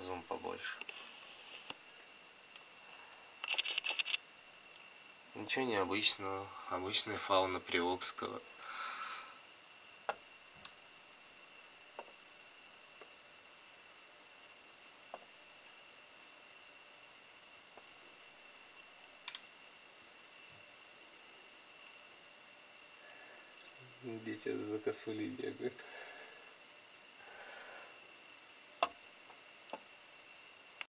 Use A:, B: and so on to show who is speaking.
A: зум побольше. Ничего необычного. Обычная фауна Привокского. Дети за косулей бегают.